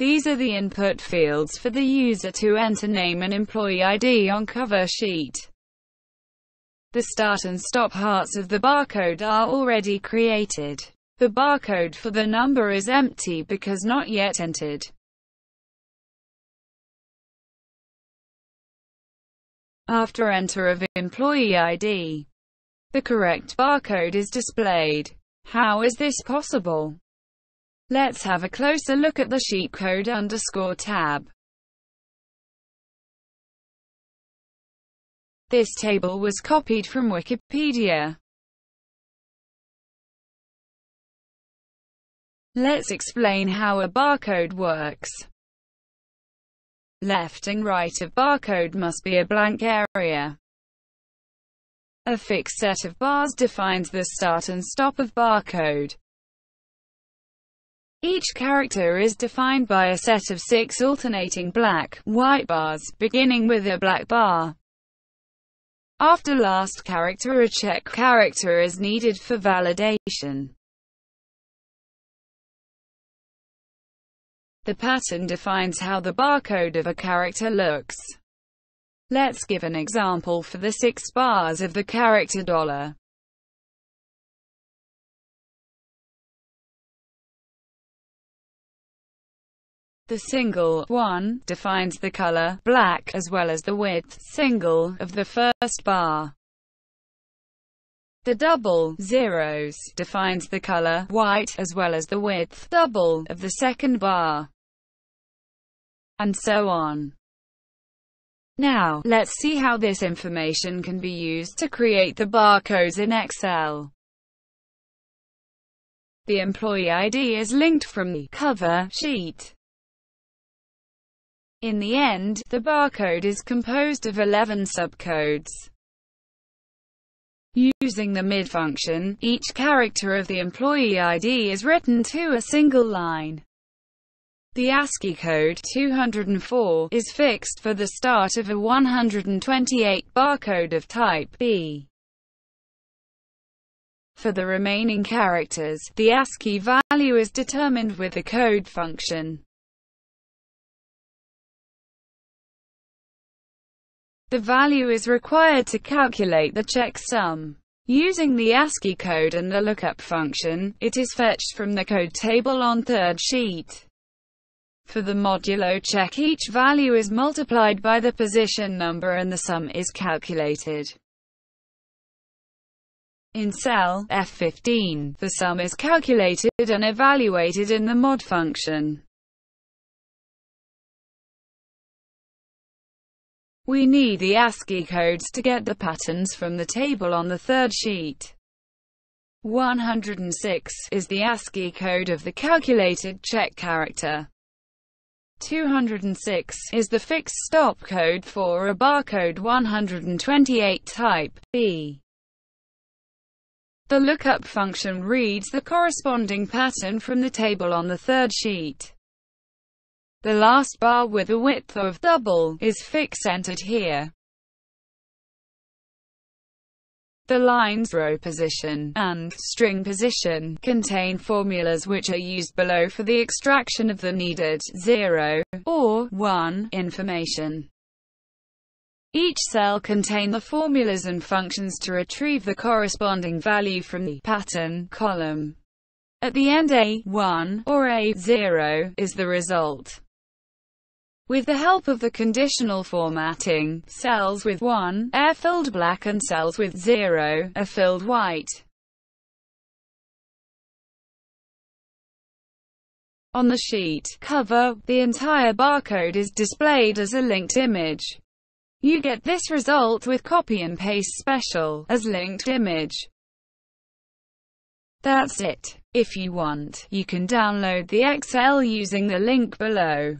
These are the input fields for the user to enter name and employee ID on cover sheet. The start and stop parts of the barcode are already created. The barcode for the number is empty because not yet entered. After enter of employee ID, the correct barcode is displayed. How is this possible? Let's have a closer look at the sheet code underscore tab. This table was copied from Wikipedia. Let's explain how a barcode works. Left and right of barcode must be a blank area. A fixed set of bars defines the start and stop of barcode. Each character is defined by a set of six alternating black, white bars, beginning with a black bar. After last character a check character is needed for validation. The pattern defines how the barcode of a character looks. Let's give an example for the six bars of the character dollar. The single 1 defines the color black as well as the width single of the first bar. The double zeros defines the color white as well as the width double of the second bar. And so on. Now, let's see how this information can be used to create the barcodes in Excel. The employee ID is linked from the cover sheet. In the end, the barcode is composed of 11 subcodes. Using the mid function, each character of the employee ID is written to a single line. The ASCII code 204 is fixed for the start of a 128 barcode of type B. For the remaining characters, the ASCII value is determined with the code function. The value is required to calculate the checksum. Using the ASCII code and the lookup function, it is fetched from the code table on third sheet. For the modulo check each value is multiplied by the position number and the sum is calculated. In cell F15, the sum is calculated and evaluated in the mod function. We need the ASCII codes to get the patterns from the table on the third sheet. 106 is the ASCII code of the calculated check character. 206 is the fixed stop code for a barcode 128 type B. The lookup function reads the corresponding pattern from the table on the third sheet. The last bar with a width of double is fixed entered here. The lines row position and string position contain formulas which are used below for the extraction of the needed 0 or 1 information. Each cell contain the formulas and functions to retrieve the corresponding value from the pattern column. At the end A1 or A0 is the result. With the help of the conditional formatting, cells with 1 are filled black and cells with 0 are filled white. On the sheet cover, the entire barcode is displayed as a linked image. You get this result with copy and paste special, as linked image. That's it. If you want, you can download the Excel using the link below.